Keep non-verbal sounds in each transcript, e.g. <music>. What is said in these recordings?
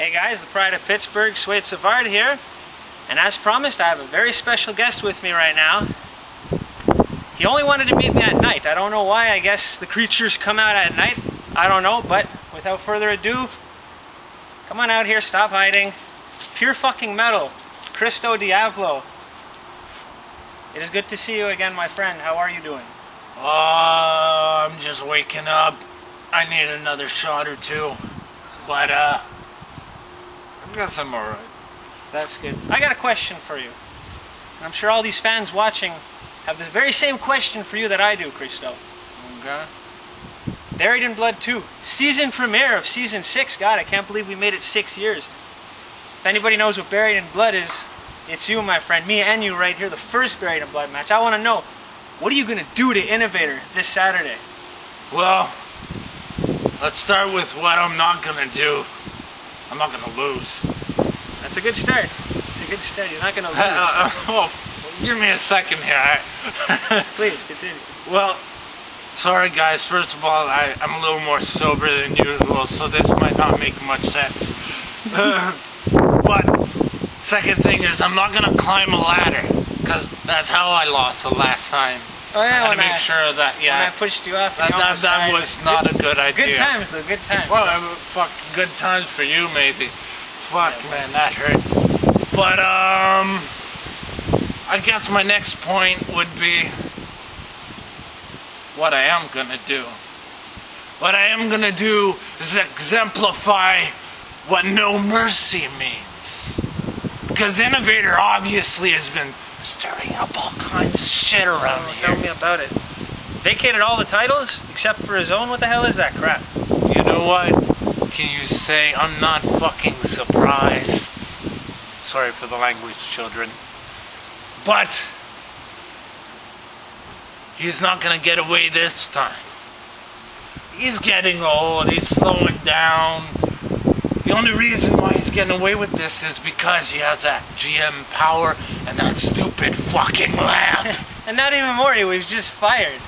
Hey guys, the Pride of Pittsburgh, Swede Savard here. And as promised, I have a very special guest with me right now. He only wanted to meet me at night. I don't know why. I guess the creatures come out at night. I don't know, but without further ado, come on out here, stop hiding. Pure fucking metal. Xristo Diavlo. It is good to see you again, my friend. How are you doing? Oh, I'm just waking up. I need another shot or two. But, uh, guess I'm alright. That's good. I got a question for you. And I'm sure all these fans watching have the very same question for you that I do, Xristo. Okay. Buried in Blood 2, season premiere of season 6. God, I can't believe we made it six years. If anybody knows what Buried in Blood is, it's you, my friend. Me and you right here, the first Buried in Blood match. I want to know, what are you going to do to Innovator this Saturday? Well, let's start with what I'm not gonna do. I'm not gonna lose. That's a good start. It's a good start. You're not going <laughs> to lose. Uh, oh, give me a second here. I- <laughs> Please, continue. well, sorry guys. First of all, I, I'm a little more sober than usual, so this might not make much sense. Uh, <laughs> but second thing is, I'm not gonna climb a ladder because that's how I lost the last time. Oh, I yeah, had to when make I, sure that when I pushed you off. that, you that, that was not a good idea. Good times, though. Good times. Well, fuck, good times for you, maybe. Fuck, Yeah, man, that hurt. But, um, I guess my next point would be what I am gonna do. What I am gonna do is exemplify what no mercy means. Because Innovator obviously has been stirring up all kinds of shit around Oh, here. tell me about it. Vacated all the titles except for his own. What the hell is that crap? You know what? Can you say I'm not fucking surprised? Sorry for the language, children. But he's not gonna get away this time. He's getting old, he's slowing down. The only reason why he's getting away with this is because he has that GM power and that stupid fucking lamp. <laughs> And not even more. He was just fired.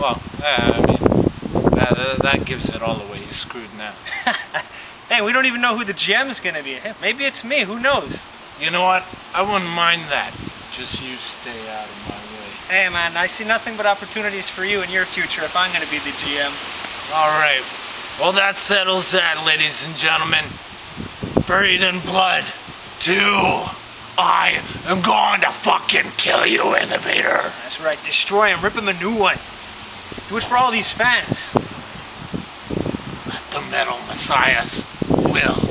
well, yeah, I mean, that, that gives it all away. He's screwed now. <laughs> hey, we don't even know who the GM's gonna be. Hey, Maybe it's me. Who knows? You know what? I wouldn't mind that. Just you stay out of my way. Hey, man, I see nothing but opportunities for you in your future if I'm gonna be the GM. Alright. Well, that settles that, ladies and gentlemen. Buried in blood. Two. I am going to fucking kill you, Innovator. That's right. Destroy him. Rip him a new one. Do it for all these fans. Let the metal messiahs will